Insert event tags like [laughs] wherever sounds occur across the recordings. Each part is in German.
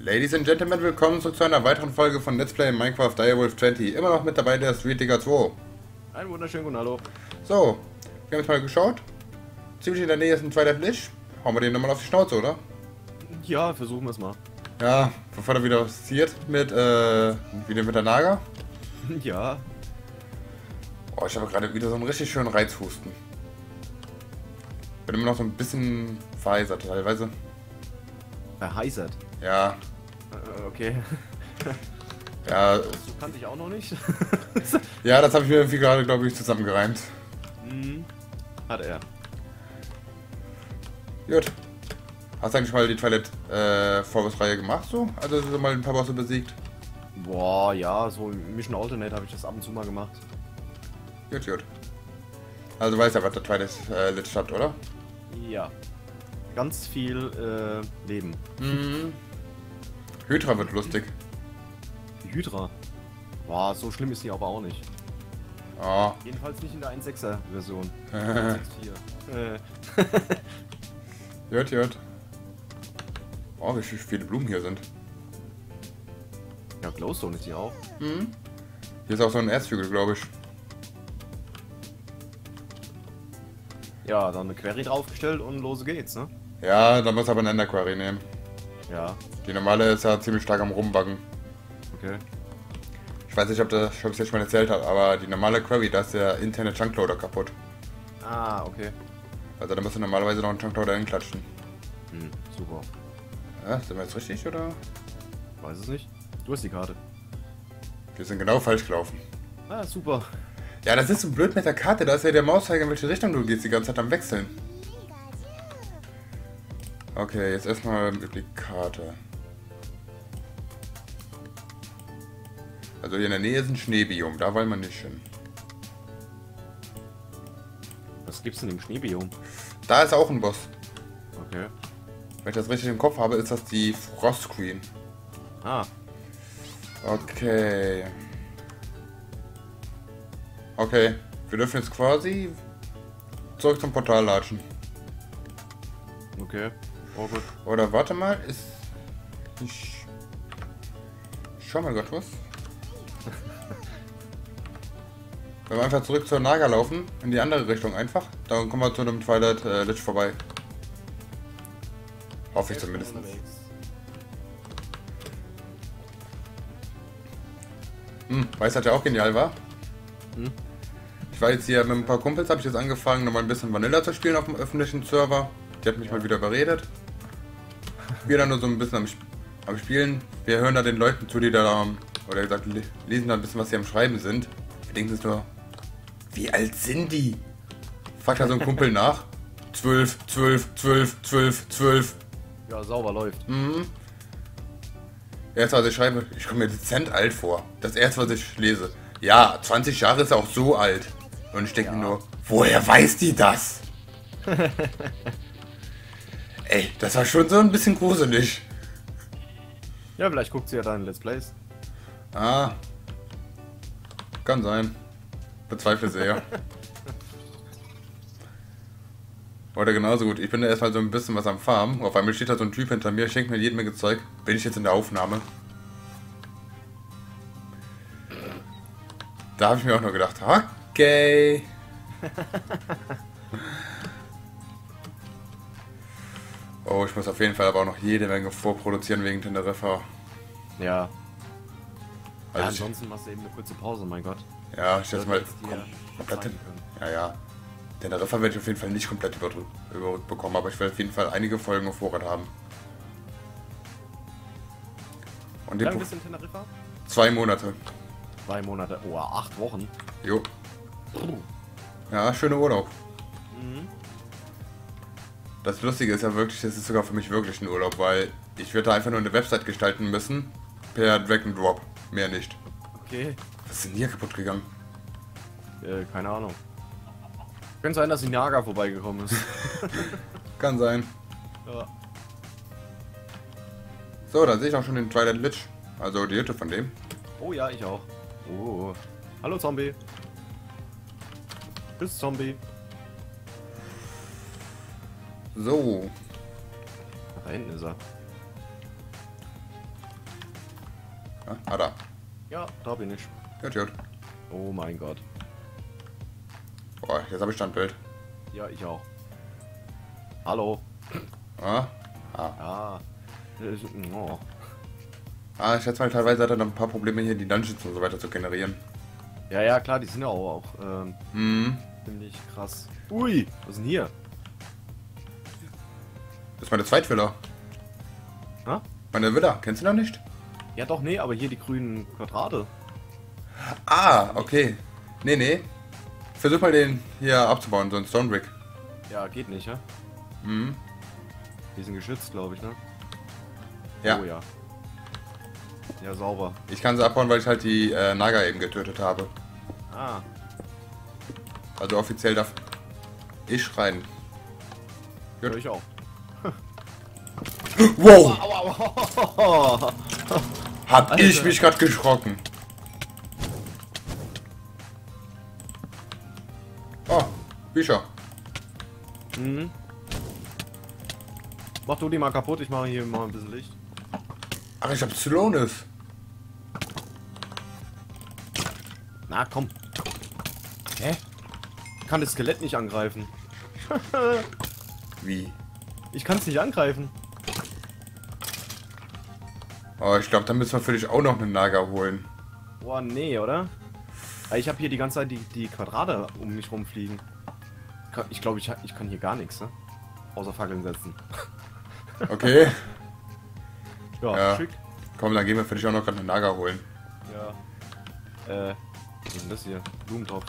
Ladies and Gentlemen, willkommen zurück zu einer weiteren Folge von Let's Play Minecraft Direwolf 20. Immer noch mit dabei der Street Digger 2. Einen wunderschönen guten Hallo. So, wir haben jetzt mal geschaut. Ziemlich in der Nähe ist ein zweiter Blitz. Hauen wir den nochmal auf die Schnauze, oder? Ja, versuchen wir es mal. Ja, bevor da wieder passiert mit, äh, wieder mit der Nager. [laughs] Ja. Oh, ich habe gerade wieder so einen richtig schönen Reizhusten. Bin immer noch so ein bisschen verheisert teilweise. Verheisert. Ja, Äh, okay. [laughs] ja, Das kannte ich auch noch nicht. [laughs] ja, das habe ich mir irgendwie gerade, glaube ich, zusammengereimt. Hm. Hat er. Gut. Hast du eigentlich mal die Twilight äh, Forest-Reihe gemacht so? Also so mal ein paar Bosse besiegt? Boah, ja, so im Mission Alternate habe ich das ab und zu mal gemacht. Gut, gut. Also du weißt ja, was der Twilight äh, Lich hat, oder? Ja. Ganz viel äh, Leben. Mhm. Hydra wird lustig. Die Hydra. Boah, so schlimm ist die aber auch nicht. Oh. Jedenfalls nicht in der 1.6er Version. Äh. 1.6.4. Äh. Gut, gut. Oh, wie viele Blumen hier sind. Ja, Glowstone ist hier auch. Mhm. Hier ist auch so ein Erzhügel, glaube ich. Ja, dann eine Query draufgestellt und lose geht's, ne? Ja, da muss aber eine Ender Quarry nehmen. Ja, Die normale ist ja ziemlich stark am Rumbuggen. okay. Ich weiß nicht, ob das ob ich das schon mal erzählt habe, aber die normale Query, da ist der interne Chunkloader kaputt. Ah, okay. Also da musst du normalerweise noch einen Chunkloader hinklatschen. Hm, super. Ja, sind wir jetzt richtig oder? Weiß es nicht. Du hast die Karte. Wir sind genau falsch gelaufen. Ah, super. Ja, das ist so blöd mit der Karte, da ist ja der Mauszeiger, in welche Richtung du gehst, die ganze Zeit am Wechseln. Okay, jetzt erstmal die Karte. Also hier in der Nähe ist ein Schneebiom, da wollen wir nicht hin. Was gibt's denn im Schneebiom? Da ist auch ein Boss. Okay. Wenn ich das richtig im Kopf habe, ist das die Frost Queen. Ah, Okay. Okay, wir dürfen jetzt quasi zurück zum Portal latschen. okay. Oh gut. Oder warte mal, ist. Ich. ich schau mal grad was. Wenn wir einfach zurück zur Naga laufen, in die andere Richtung einfach, dann kommen wir zu einem Twilight äh, Lich vorbei. Hoffe ich zumindest. Hm, weiß, dass ja auch genial war. Hm? Ich war jetzt hier mit ein paar Kumpels, habe ich jetzt angefangen, nochmal ein bisschen Vanilla zu spielen auf dem öffentlichen Server. Die hat mich mal wieder überredet. Wir dann nur so ein bisschen am, am Spielen. Wir hören da den Leuten zu, die da, oder gesagt, le- lesen da ein bisschen, was sie am Schreiben sind. Wir denken uns nur, wie alt sind die? Fragt da so ein Kumpel nach. Zwölf, zwölf, zwölf, zwölf, zwölf. Ja, sauber läuft. Mhm. Erst was ich schreibe, ich komme mir dezent alt vor. Das erste, was ich lese. Ja, 20 Jahre ist auch so alt. Und ich denke Ja. mir nur, woher weiß die das? [laughs] Ey, das war schon so ein bisschen gruselig. Ja, vielleicht guckt sie ja deine Let's Plays. Ah. Kann sein. Bezweifle sehr. Oder genauso gut. Ich bin da erstmal so ein bisschen was am Farm. Auf einmal steht da so ein Typ hinter mir, schenkt mir jede Menge Zeug. Bin ich jetzt in der Aufnahme? Da habe ich mir auch nur gedacht, okay. [laughs] Oh, ich muss auf jeden Fall aber auch noch jede Menge vorproduzieren wegen Teneriffa. Ja. ja Also ich, ansonsten machst du eben eine kurze Pause, mein Gott. Ja, ich schätze mal, komplett, können. ja, ja. Teneriffa werde ich auf jeden Fall nicht komplett überdrückt überrückt bekommen, aber ich werde auf jeden Fall einige Folgen auf Vorrat haben. Und Wie lange bist du in Teneriffa? zwei Monate. Zwei Monate. Oh, acht Wochen. Jo. Ja, schöner Urlaub. Mhm. Das Lustige ist ja wirklich, das ist sogar für mich wirklich ein Urlaub, weil ich werde da einfach nur eine Website gestalten müssen. Per Drag and Drop. Mehr nicht. Okay. Was ist denn hier kaputt gegangen? Äh, keine Ahnung. Könnte sein, dass die Naga vorbeigekommen ist. [laughs] Kann sein. ja. So, da sehe ich auch schon den Twilight Lich. Also die Hütte von dem. Oh ja, ich auch. Oh. Hallo Zombie. Tschüss Zombie. So. Da hinten ist er. Ja, ah, da. Ja, da bin ich. Gut, gut. Oh mein Gott. Boah, jetzt habe ich Standbild. Ja, ich auch. Hallo. Ah, ah. Ja. Äh, Oh. ah ich schätze mal, teilweise hat er noch ein paar Probleme hier, die Dungeons und so weiter zu generieren. Ja, ja, klar, die sind ja auch, auch ähm, Hm, ziemlich krass. Ui, was ist denn hier? das ist meine Zweitvilla. Ha? Meine Villa, kennst du noch nicht? Ja, doch, nee, aber hier die grünen Quadrate. Ah, okay. Nee, nee. Versuch mal den hier abzubauen, so ein Stone Brick. Ja, geht nicht, ja? Mhm. Die sind geschützt, glaube ich, ne? Ja. Oh ja. Ja, sauber. Ich kann sie abbauen, weil ich halt die äh, Naga eben getötet habe. Ah, Also offiziell darf ich rein. Gut. hör ich auch. Wow! [laughs] [laughs] Hab Alter. ich mich gerade geschrocken. Bücher. Mhm. Mach du die mal kaputt, ich mache hier mal ein bisschen Licht. Ach, ich hab Slowness. Na, komm. Hä? Ich kann das Skelett nicht angreifen. Wie? Ich kann es nicht angreifen. Oh, ich glaube, da müssen wir für dich auch noch eine Naga holen. Boah, nee, oder? Ich habe hier die ganze Zeit die, die Quadrate um mich rumfliegen. Ich glaube, ich, ich kann hier gar nichts, ne? Außer Fackeln setzen. [laughs] Okay. Ja, Ja. schick. Komm, dann gehen wir für dich auch noch gerade eine Naga holen. Ja. Äh, was ist denn das hier? Blumentopf.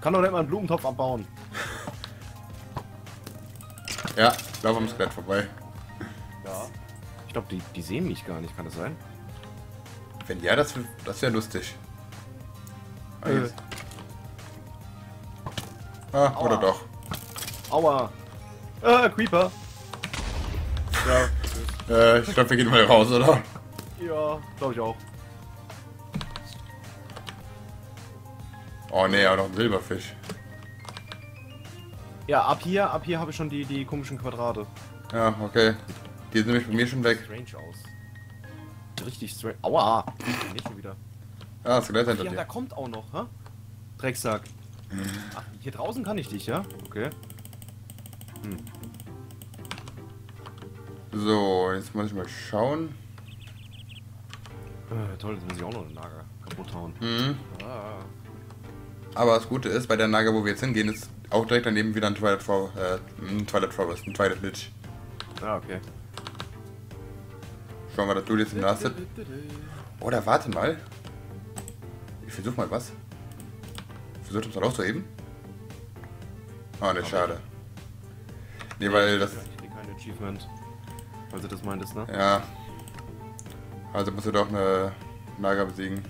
Kann doch nicht mal einen Blumentopf abbauen. [laughs] Ja, lauf am Skelett vorbei. Ja. Ich glaube, die, die sehen mich gar nicht, kann das sein? Wenn ja, das, das wäre lustig. Äh. Ah oder Aua. doch. Aua. Äh, Creeper. Ja, Äh, ich glaube, wir gehen mal raus, oder? ja, glaube ich auch. Oh nee, auch noch ein Silberfisch. Ja, ab hier, ab hier habe ich schon die, die komischen Quadrate. Ja, okay. Die sind nämlich bei mir schon weg. Strange aus. Richtig strange. Aua. Nicht schon wieder. Ah, Skelett hinter Ja, da dir. kommt auch noch, hä? Drecksack. Ach, hier draußen kann ich dich, ja? Okay. So, jetzt muss ich mal schauen. Äh, toll, jetzt muss ich auch noch eine Nager kaputt hauen. Mhm. Ah. Aber das Gute ist, bei der Naga, wo wir jetzt hingehen, ist auch direkt daneben wieder ein Twilight, For äh, ein Twilight Forest, ein Twilight Lich. Ah, okay. Schauen wir, dass du jetzt im Last Oder warte mal. Ich versuch mal was. Versucht uns mal aufzuheben. Ah, ne, schade. Nee, weil das. Ich krieg kein Achievement. Weil du das meintest, ne? Ja. Also musst du doch eine Naga besiegen.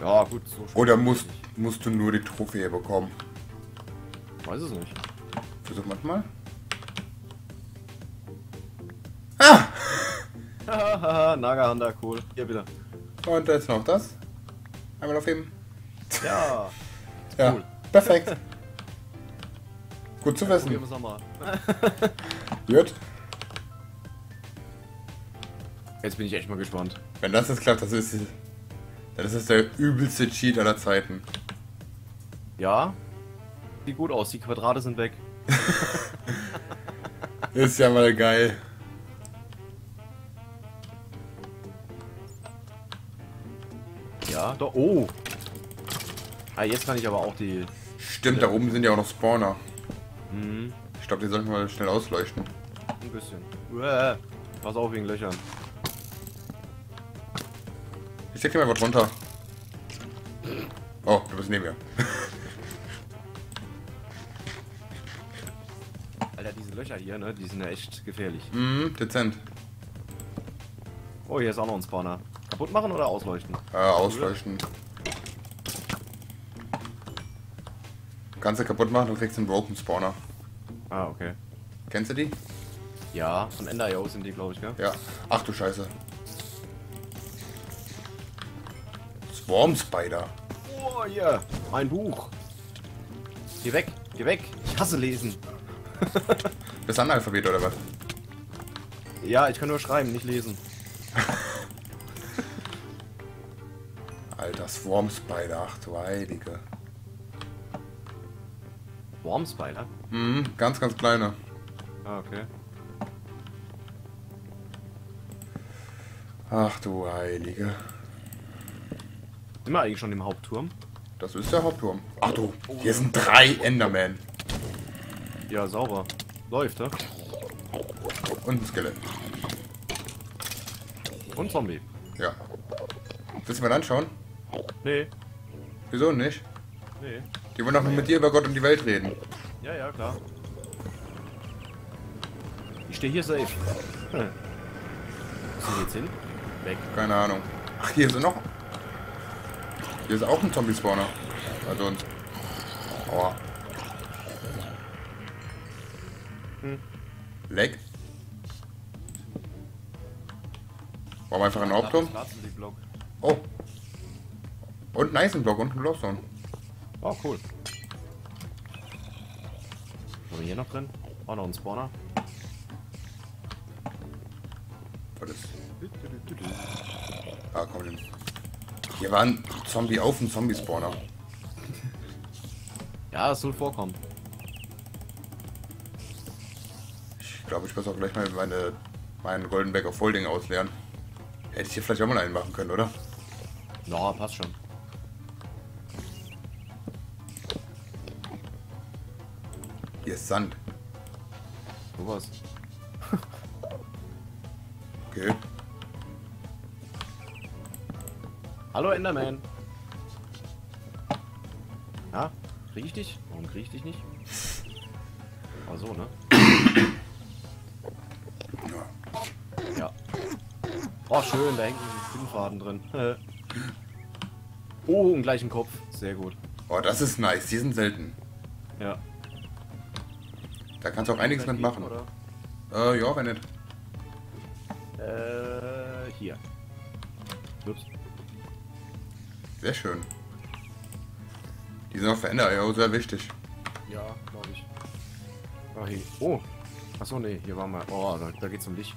Ja, gut, so Oder musst, musst du nur die Trophäe bekommen. Weiß es nicht. Versuch manchmal. Hahaha, [laughs] Naga Hunter, cool. Hier bitte. Und jetzt noch das. Einmal aufheben. Ja. Ja, Cool. perfekt. [laughs] Gut zu Probieren wissen. wir es nochmal. [laughs] Gut. Jetzt bin ich echt mal gespannt. Wenn das jetzt klappt, das ist, das ist der übelste Cheat aller Zeiten. Ja. Sieht gut aus, die Quadrate sind weg. [laughs] Ist ja mal geil. Ja, doch. Oh. Ah, jetzt kann ich aber auch die. Stimmt, da oben sind ja auch noch Spawner. Hm, Ich glaube, die sollten wir mal schnell ausleuchten. ein bisschen. Uäh. Pass auf wegen Löchern. Ich steck dir mal was runter. Oh, du bist neben mir. [laughs] Alter, diese Löcher hier, ne, die sind ja echt gefährlich. Mhm, dezent. Oh, hier ist auch noch ein Spawner. Kaputt machen oder ausleuchten? Äh, ausleuchten. Kannst du kaputt machen, dann kriegst du einen Broken Spawner. Ah, okay. Kennst du die? Ja, von Ender.io sind die, glaube ich, gell? Ja. Ach du Scheiße. Swarm Spider. Oh, hier. Ein Buch. Geh weg, geh weg. Ich hasse lesen. [laughs] Bist du Analphabet oder was? Ja, ich kann nur schreiben, nicht lesen. [laughs] Alter, Swarm Spider, ach du Heilige. Warm Spider? Mhm, ganz, ganz kleine. Ah, okay. Ach du Heilige. Sind wir eigentlich schon im Hauptturm? Das ist der Hauptturm. Ach du, hier sind drei Enderman. Ja, sauber. Läuft, ne? Und ein Skelett. Und Zombie. Ja. Willst du mal anschauen? Nee. Wieso nicht? Nee. Die wollen doch nur mit dir über Gott und die Welt reden. Ja, ja, klar. Ich stehe hier safe. Hm. Wo sind jetzt hin? Weg. Keine Ahnung. Ach, hier ist noch. Hier ist auch ein Zombie-Spawner. Also uns. Aua. Hm. Leck. Warum einfach ein Hauptturm? Block. Oh. Und ein Eisenblock und ein Glowstone. Oh, cool. Haben wir hier noch drin? Auch noch ein Spawner. Was ist? Ah, komm hin. Hier war ein Zombie auf dem Zombie-Spawner. Ja, es soll vorkommen. Ich glaube, ich muss auch gleich mal meine, meinen Golden Bag of Holding ausleeren. Hätte ich hier vielleicht auch mal einen machen können, oder? Na, passt schon. Ist Sand. Sowas. [laughs] Okay. Hallo Enderman. Ja, krieg ich dich? Warum krieg ich dich nicht? War so, ne? Ja. Ja. Oh, schön, da hängt ein Spinnfaden drin. [laughs] oh, im gleichen Kopf. Sehr gut. Oh, das ist nice. Die sind selten. Ja. Da kannst du auch einiges mit machen. Oder? Äh, ja, wenn nicht. Äh, hier. Ups. Sehr schön. Die sind auch für Ender, ja, sehr wichtig. Ja, glaube ich. Ah, hier. Oh. Achso, nee, hier waren wir. Oh, da, da geht's um dich.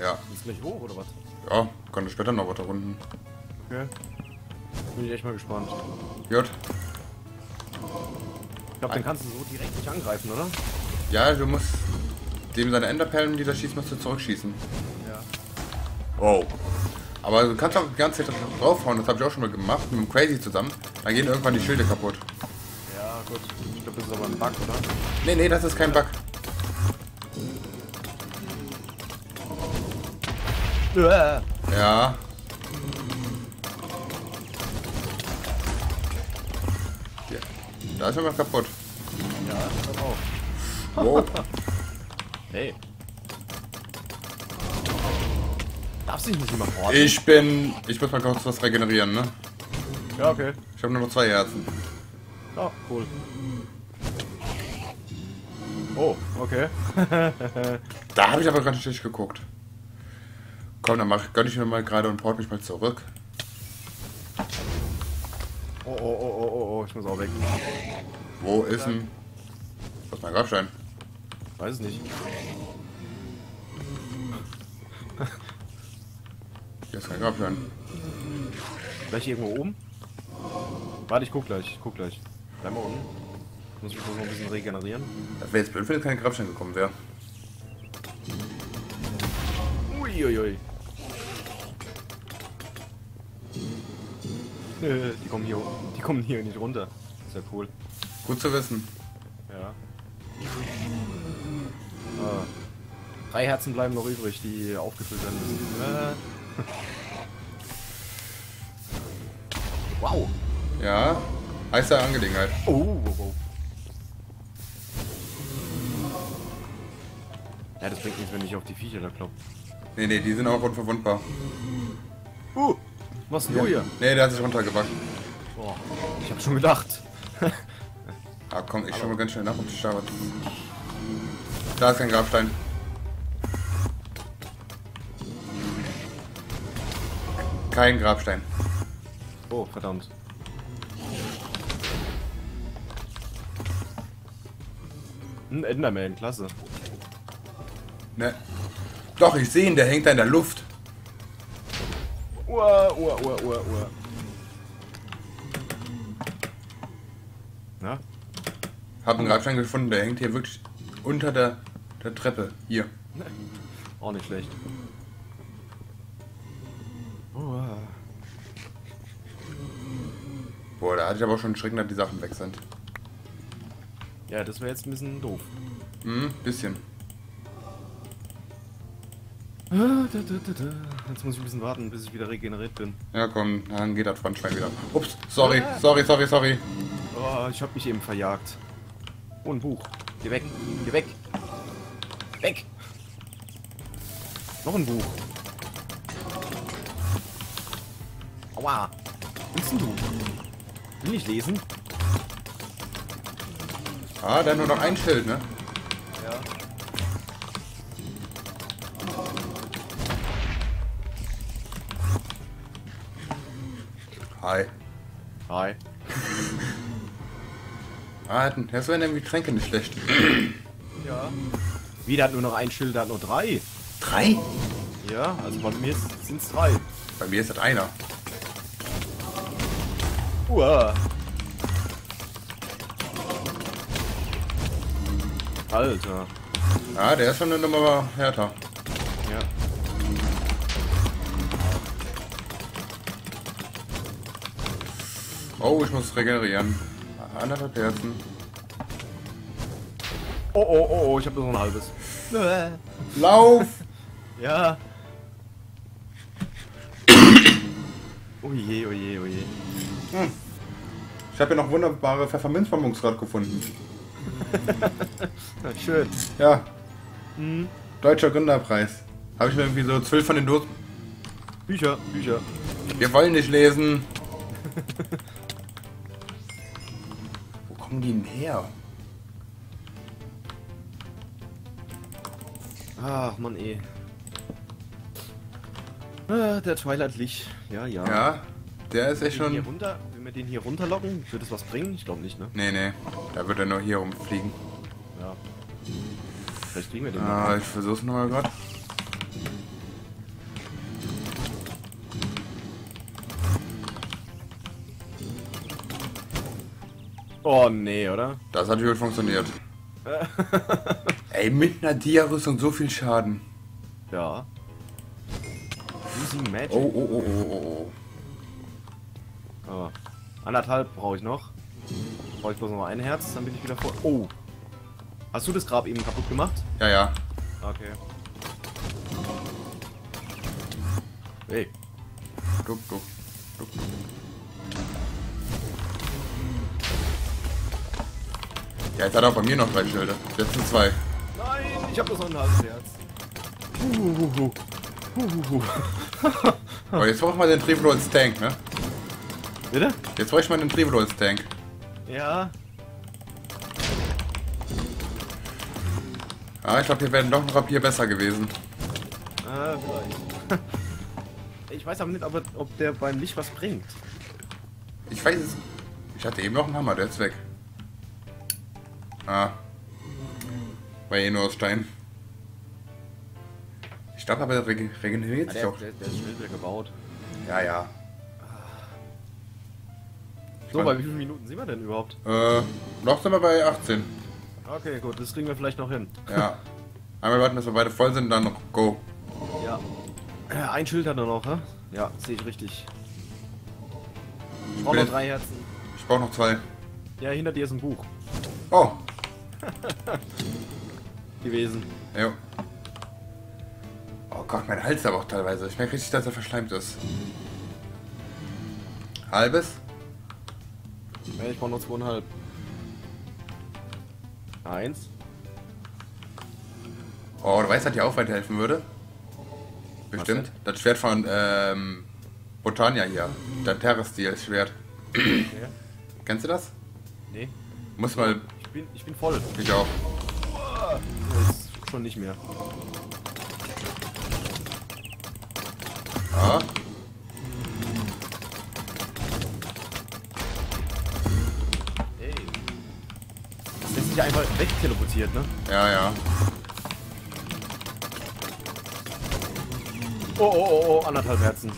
Ja, Ist gleich hoch oder was? ja, kann ich später noch weiter runden. Okay. Bin ich echt mal gespannt. Gut. Ich glaube, den kannst du so direkt nicht angreifen, oder? Ja, du musst dem seine Enderperlen, die da schießen, musst du zurückschießen. Ja. Oh. Aber du kannst auch die ganze Zeit draufhauen, das habe ich auch schon mal gemacht, mit dem Crazy zusammen. Dann gehen irgendwann die Schilde kaputt. Ja, gut. Ich glaube, das ist aber ein Bug, oder? Nee, nee, das ist kein Bug. Ja. Ja. Da ist irgendwas kaputt. Wow. Hey. Darfst dich nicht immer porten? Ich bin... Ich muss mal kurz was regenerieren, ne? Ja, okay. Ich habe nur noch zwei Herzen. Oh, cool. Oh, okay. [laughs] Da habe ich aber ganz schlecht geguckt. Komm, dann mach, gönn ich mir mal gerade und port mich mal zurück. Oh, oh, oh, oh, oh, oh, ich muss auch weg. Wo ist denn... Was ist mein Grabstein? Weiß es nicht. Hier ist kein Grabstein. Gleich irgendwo oben? Warte, ich guck gleich, ich guck gleich. Bleib mal unten. Muss mich noch ein bisschen regenerieren. Das wäre jetzt blöd, wenn kein Grabstein gekommen wäre. Uiuiui. Die kommen hier, die kommen hier nicht runter. Ist ja cool. Gut zu wissen. Ja. Ah. Drei Herzen bleiben noch übrig, die aufgefüllt werden müssen. Äh. Wow. Ja, heiße Angelegenheit. Oh, oh, oh. Ja, das bringt nichts, wenn ich auf die Viecher da klopp. Nee, nee, die sind auch unverwundbar. Uh, was denn du hier? Nee, der hat sich runtergewaschen. Oh, ich hab schon gedacht. Ah, komm, ich schau mal ganz schnell nach, ob die Starboard. Da ist kein Grabstein. Kein Grabstein. Oh, verdammt. Ein Enderman, klasse. Ne. Doch, ich sehe ihn, der hängt da in der Luft. Uah, uah, uah, uah, uah. Ja? Hab einen Grabstein gefunden, der hängt hier wirklich unter der, der Treppe. Hier. Auch nicht schlecht. Oh, ah. Boah, da hatte ich aber schon einen Schrecken, dass die Sachen weg sind. ja, das wäre jetzt ein bisschen doof. Hm, bisschen. Ah. Jetzt muss ich ein bisschen warten, bis ich wieder regeneriert bin. Ja, komm, dann geht das Frontschwein wieder. Ups, sorry, sorry, sorry, sorry. Oh, ich hab mich eben verjagt. Oh, ein Buch. Geh weg. Geh weg. Weg. Noch ein Buch. Aua. Willst du? Will ich lesen? Ah, da nur noch ein Schild, ne? Ja. Hi. Hi. Ah, das wären nämlich Tränke nicht schlecht. [clears throat] Ja. Wieder hat nur noch ein Schild, der hat nur drei. Drei? Ja, also bei mir sind es drei. Bei mir ist das einer. Uah. Alter. Ah, der ist schon eine Nummer härter. Ja. Oh, ich muss regenerieren. Anderthalb Herzen. Oh, oh, oh, oh, ich habe nur noch ein halbes. [laughs] Lauf! Ja. Oh je, oh je, oh je. Ich habe ja noch wunderbare Pfefferminzbonbons gerade gefunden. [laughs] Schön. Ja, Hm. deutscher Gründerpreis. Habe ich mir irgendwie so zwölf von den Dosen. Bücher, Bücher. Wir wollen nicht lesen. [laughs] Kommen die denn her? Ach, Mann, eh. Ah, der Twilight Lich. Ja, ja. Ja, der ist echt Den hier schon. runter, wenn wir den hier runterlocken, wird es was bringen? Ich glaube nicht, ne? Nee, nee. Da wird er nur hier rumfliegen. Ja. Vielleicht kriegen wir den Ah, noch. ich versuch's nochmal gerade. Oh, nee, oder? Das hat gut funktioniert. [laughs] Ey, mit einer Dia-Rüstung so viel Schaden. Ja. Using Magic. Oh, oh, oh, oh, oh, oh. Oh. Anderthalb brauche ich noch. Brauche ich bloß noch ein Herz, dann bin ich wieder vor. Oh. Hast du das Grab eben kaputt gemacht? Ja, ja. Okay. Hey. Duck, duck, duck, duck. Ja, jetzt hat er auch bei mir noch drei Schilder. Jetzt sind zwei. Nein, ich habe bloß noch ein halbes Herz. Huhuhu. Huhuhu. Aber jetzt brauchen wir den Trivolo als Tank, ne? Bitte? Jetzt brauche ich mal den Trivolo als Tank. Ja. Ah, ich glaube, hier wären doch ein Rapier besser gewesen. Ah, vielleicht. [laughs] Ich weiß aber nicht, ob, ob der beim Licht was bringt. Ich weiß es. Ich hatte eben noch einen Hammer, der ist weg. Ah. War eh nur aus Stein. Ich glaube aber, reg- regeneriert Ah, sich auch. der, der ist schnell wieder gebaut. Ja, ja. So, bei wie vielen Minuten sind wir denn überhaupt? Äh, noch sind wir bei 18. Okay, gut, das kriegen wir vielleicht noch hin. Ja. Einmal warten, bis wir beide voll sind, dann noch go. Ja. Ein Schild hat er noch, hä? Ja, sehe ich richtig. Ich brauche noch drei Herzen. Ich brauche noch zwei. Ja, hinter dir ist ein Buch Oh, gewesen. jo. Oh Gott, mein Hals aber auch teilweise. Ich merke richtig, dass er verschleimt ist. Halbes? Ja, ich brauche noch zweieinhalb. Eins. Oh, du weißt, dass dir auch weiterhelfen würde? Bestimmt. Das Schwert von ähm, Botania hier. Das Terra-Stil-Schwert. Okay. Kennst du das? Nee. Muss mal. Ich bin, ich bin voll. Ich auch. Jetzt schon nicht mehr. Ja. Ey. Das lässt sich einfach wegteleportiert, ne? Ja, ja. Oh, oh, oh, oh, anderthalb Herzen.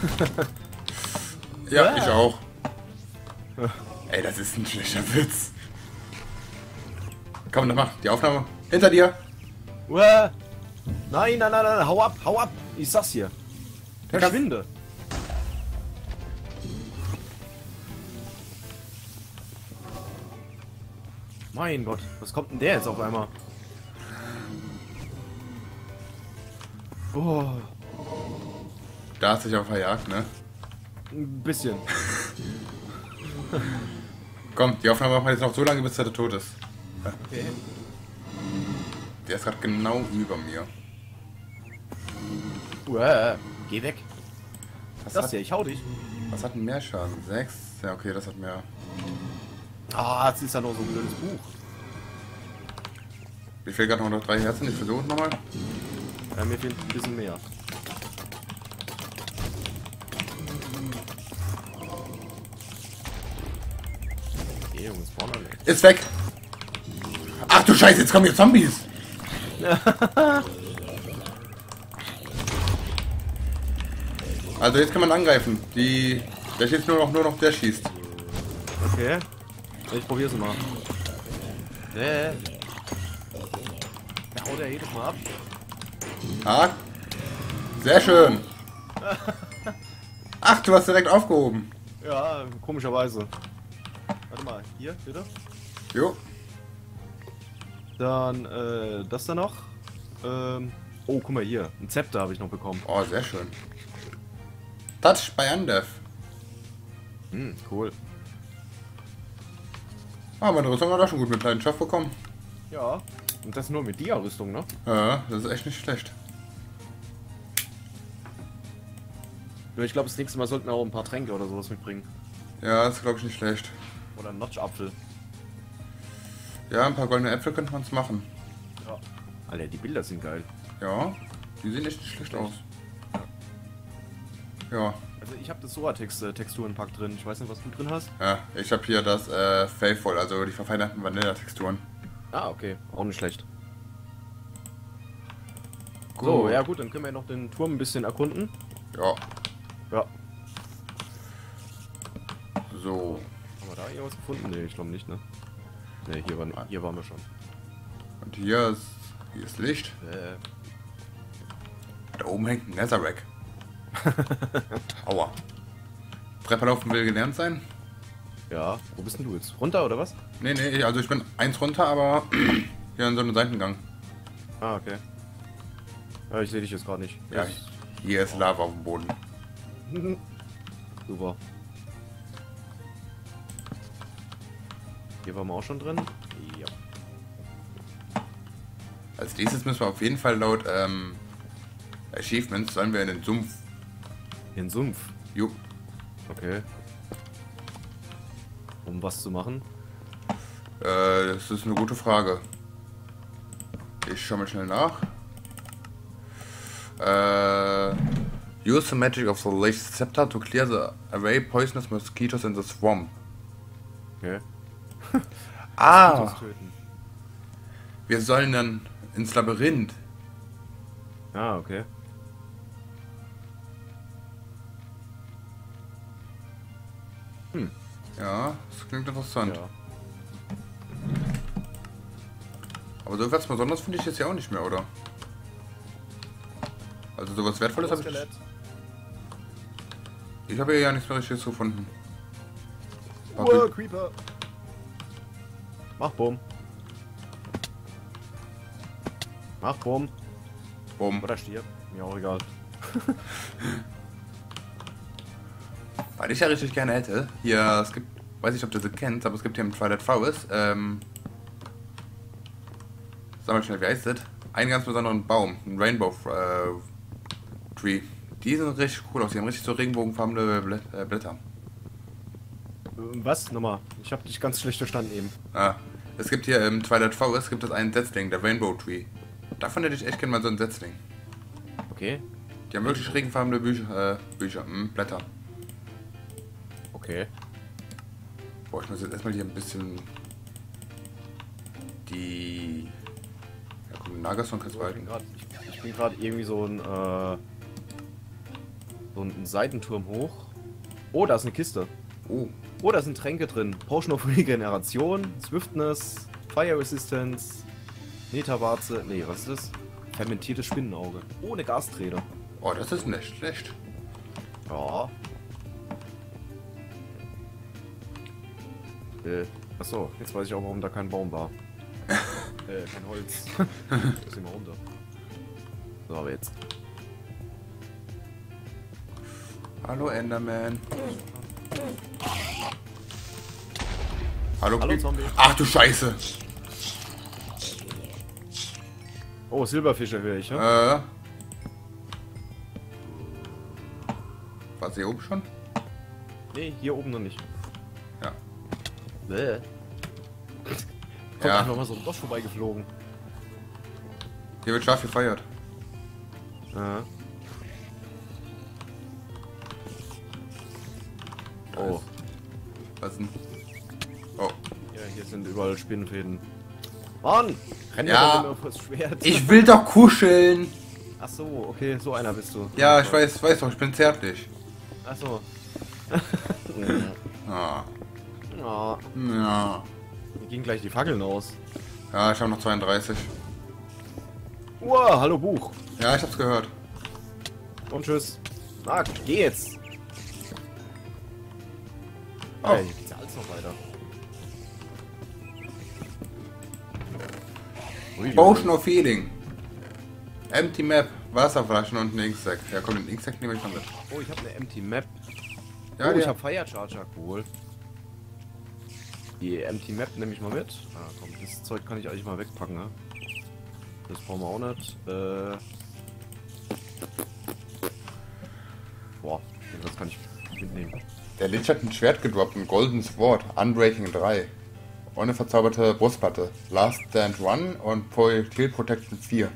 [laughs] ja, Ja. ich auch. Ey, das ist ein schlechter Witz. Komm, dann mach die Aufnahme. Hinter dir. Uah. Nein, nein, nein, nein, hau ab, hau ab. Ich sag's hier. Der Verschwinde. Mein Gott, was kommt denn der jetzt auf einmal? Oh, Da hast du dich auf verjagt, ne? ein bisschen. [laughs] Komm, die Aufnahme machen wir jetzt noch so lange, bis er tot ist. Okay. Der ist gerade genau über mir. Uah. Geh weg. Was, Das hat, hier, ich hau dich. was hat denn mehr Schaden? Sechs? Ja, okay, das hat mehr. Ah, das ist ja noch so ein blödes Buch. Ich will gerade noch drei Herzen. Ich versuche nochmal. Ja, mir fehlt ein bisschen mehr. Junge, Spawner nicht. Ist weg! Ach du Scheiße, jetzt kommen hier Zombies! [laughs] also jetzt kann man angreifen. Die. Der schießt nur noch, nur noch der schießt. Okay. Ich probier's mal. Nee. Da haut er jedes Mal ab. Ah. Sehr schön. [laughs] Ach, du hast direkt aufgehoben. Ja, komischerweise. Warte mal, hier, bitte. Jo. Dann, äh, das da noch. Ähm, oh, guck mal hier. Ein Zepter habe ich noch bekommen. Oh, sehr schön. Touch bei Undeath. Hm, cool. Ah, meine Rüstung hat auch schon gut mit Leidenschaft bekommen. Ja. Und das nur mit Dia-Rüstung, ne? Ja, das ist echt nicht schlecht. Nur ich glaube, das nächste Mal sollten wir auch ein paar Tränke oder sowas mitbringen. Ja, das ist glaube ich nicht schlecht. Oder einen Notch-Apfel. Ja, ein paar goldene Äpfel könnte man es machen. Ja. Alter, die Bilder sind geil. Ja, die sehen echt nicht schlecht aus. Ja, Also ich habe das Soatex-Texturenpack drin. Ich weiß nicht, was du drin hast. ja, ich habe hier das äh, Faithful, also die verfeinerten Vanilla-Texturen. Ah, okay. Auch nicht schlecht. So, ja gut, dann können wir noch den Turm ein bisschen erkunden. Ja, Ja. so. Haben wir da irgendwas gefunden? Nee, ich glaube nicht, ne? Ne, hier, war, hier waren wir schon. Und hier ist, hier ist Licht. Äh, Da oben hängt ein Netherrack. [laughs] Aua. Trepperlaufen will gelernt sein? ja. Wo bist denn du jetzt? Runter oder was? Nee, nee, also ich bin eins runter, aber [clears throat] hier in so einem Seitengang. Ah, okay. Ja, ich sehe dich jetzt gerade nicht. Ja, hier ist Lava auf dem Boden. [laughs] Super. Hier waren wir auch schon drin. Ja. Als nächstes müssen wir auf jeden Fall laut ähm, Achievements sollen wir in den Sumpf. Hier ein Sumpf. Jo, Okay. Um was zu machen? äh, das ist eine gute Frage. Ich schau mal schnell nach. Äh, use the magic of the Lich Scepter to clear the away poisonous mosquitoes in the swamp. Okay. Ah, töten. wir sollen dann ins Labyrinth. Ah, okay. Ja, das klingt interessant. Ja. Aber so was Besonderes finde ich jetzt ja auch nicht mehr, oder? Also sowas Wertvolles habe ich. Ich habe hier ja nichts mehr richtiges gefunden. Gü- Creeper. Mach Bumm. Mach Bumm. Boom. Oder stirb. Mir auch egal. [laughs] Weil ich ja richtig gerne hätte. Hier, es gibt, weiß nicht, ob du sie kennst, aber es gibt hier im Twilight Forest, ähm, sag mal schnell, wie heißt das? Einen ganz besonderen Baum, ein Rainbow äh, Tree. Die sind richtig cool aus, die haben richtig so regenbogenfarbene Blä äh, Blätter. Was? Nochmal. Ich habe dich ganz schlecht verstanden eben. Ah, es gibt hier im Twilight Forest gibt es einen Setzling, der Rainbow Tree. Davon hätte ich echt gerne mal so einen Setzling. Okay. Die haben wirklich regenfarbene Bücher, äh, Bücher, mh, Blätter. Okay. Boah, ich muss jetzt erstmal hier ein bisschen die. Ja, komm, Nagason kannst du So, ich bin halten. ich, bin gerade irgendwie so ein, äh, so So einen Seitenturm hoch. Oh, da ist eine Kiste. Oh. Oh, da sind Tränke drin. Potion of Regeneration, Swiftness, Fire Resistance, Netawarze. Nee, was ist das? Fermentiertes Spinnenauge. Oh, eine Gasträne. Oh, das ist nicht schlecht. Ja. Äh, achso, jetzt weiß ich auch, warum da kein Baum war. [laughs] äh, kein Holz. Lass ihn mal runter. So, aber jetzt. Hallo Enderman. Hallo, Hallo, Zombie. Ach du Scheiße. Oh, Silberfische höre ich, ja? Äh. War sie oben schon? Nee, hier oben noch nicht. Ja. Bäh. Kommt Ja. einfach mal so ein Boss vorbeigeflogen. Hier wird scharf gefeiert. Ja. Oh, Was denn? Ja, hier sind überall Spinnenfäden. Mann! Renn Ja. ja. doch Schwert. Ich will doch kuscheln. Ach so, okay, so einer bist du. Ja, ich weiß, weiß doch, ich bin zärtlich. Ach so. [laughs] Ah. Ja, Ja. mir gehen gleich die Fackeln aus. Ja, ich habe noch 32. Wow, hallo Buch. Ja, ich hab's gehört. Und tschüss. Ah, geh jetzt. Oh. Ey, Potion of Healing. Empty Map. Wasserflaschen und ein Inksack. Ja, komm, den Inksack nehme ich mal mit. Oh, ich habe eine Empty Map. Ja, oh, ich habe Fire Charger, cool. Die Empty Map nehme ich mal mit. Ah, komm, das Zeug kann ich eigentlich mal wegpacken, ne? Das brauchen wir auch nicht. Äh. Boah, das kann ich mitnehmen. Der Lich hat ein Schwert gedroppt, ein Golden Sword, Unbreaking 3. Und eine verzauberte Brustplatte. Last Stand 1 und Projectile Protection 4.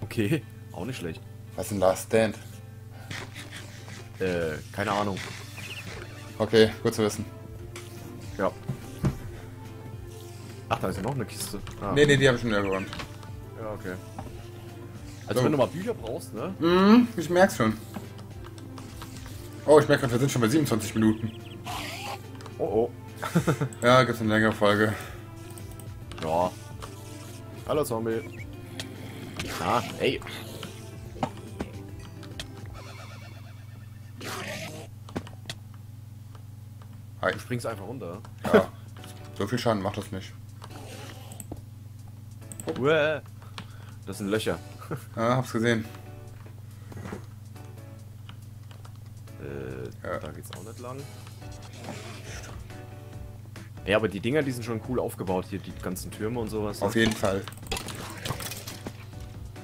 Okay, auch nicht schlecht. Was ist denn Last Stand? Äh, keine Ahnung. Okay, gut zu wissen. Ja. Ach, da ist ja noch eine Kiste. Ah, Nee, nee, die habe ich schon erräumt. Ja, okay. Also So. wenn du mal Bücher brauchst, ne? Mhm, ich merk's schon. Oh, ich merke gerade, wir sind schon bei 27 Minuten. Oh oh. [laughs] Ja, gibt's eine längere Folge. Ja. Hallo Zombie. Ah, ey. Hi. Du springst einfach runter. Ja. so viel Schaden macht das nicht. Uäh. Das sind Löcher. Ja, hab's gesehen. Äh, Ja. da geht's auch nicht lang. Ja, aber die Dinger, die sind schon cool aufgebaut hier, die ganzen Türme und sowas. Auf jeden Fall.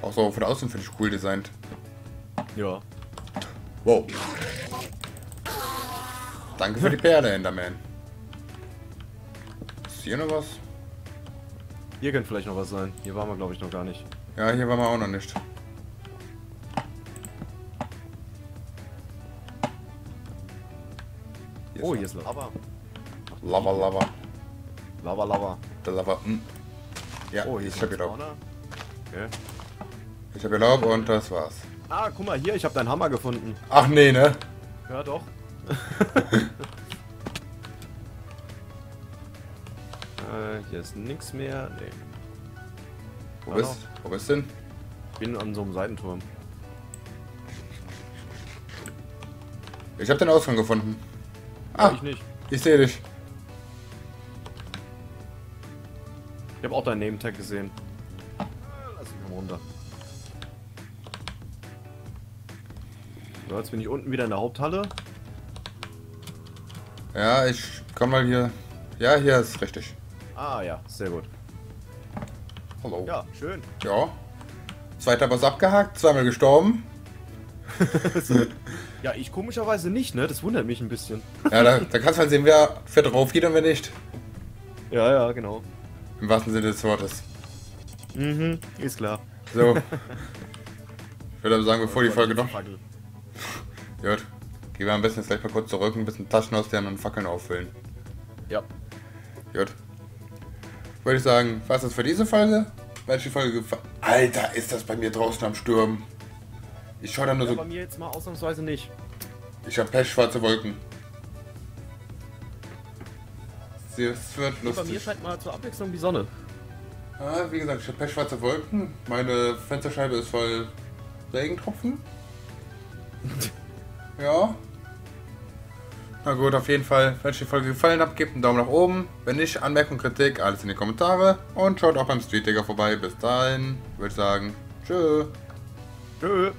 Auch so von außen finde ich cool designt. Ja. Wow. Danke für die Perle, Enderman. Ist hier noch was? Hier könnte vielleicht noch was sein. Hier waren wir, glaube ich, noch gar nicht. Ja, hier waren wir auch noch nicht. Hier Oh, hier ist Lava. Lava, Lava. Lava, Lava. Der Lava. Hm. Ja, Oh, hier ich hab ein Erlaub. Spawner. Okay. Ich hab Erlaub und das war's. Ah, guck mal hier, ich habe deinen Hammer gefunden. Ach nee, ne? Ja, doch. [laughs] äh, hier ist nichts mehr. Nee. Wo Ja, bist, wo bist du denn? Ich bin an so einem Seitenturm. Ich hab den Ausgang gefunden. Ah. Ah, Ich nicht. ich sehe dich. Ich habe auch deinen Name-Tag gesehen. Lass mich mal runter. So, jetzt bin ich unten wieder in der Haupthalle. Ja, ich komm mal hier. Ja, hier ist richtig. Ah ja, sehr gut. Hallo. Ja, schön. Ja. Zweiter Boss abgehakt, zweimal gestorben. [laughs] Ja, ich komischerweise nicht, ne? Das wundert mich ein bisschen. Ja, da, da kannst du halt sehen, wer, wer drauf geht und wer nicht. Ja, ja, genau. Im wahrsten Sinne des Wortes. Mhm, ist klar. So. [laughs] ich würde aber sagen, bevor die Folge noch. [laughs] Gut. Gehen wir am besten jetzt gleich mal kurz zurück, ein bisschen Taschen ausleeren und Fackeln auffüllen. Ja. Gut. Würde ich sagen, was ist für diese Folge? Welche Folge gefallen? Alter, ist das bei mir draußen am Sturm. Ich schaue da nur Ja, so. bei mir jetzt mal ausnahmsweise nicht. Ich habe pechschwarze Wolken. Es wird Nee, bei mir lustig. scheint mal zur Abwechslung die Sonne. Ah, wie gesagt, ich habe pechschwarze Wolken. Meine Fensterscheibe ist voll Regentropfen. [laughs] ja. Na gut, auf jeden Fall, wenn euch die Folge gefallen hat, gebt einen Daumen nach oben. Wenn nicht, Anmerkung, Kritik, alles in die Kommentare. Und schaut auch beim Street Digger vorbei. Bis dahin, würde ich sagen, tschö. Tschö.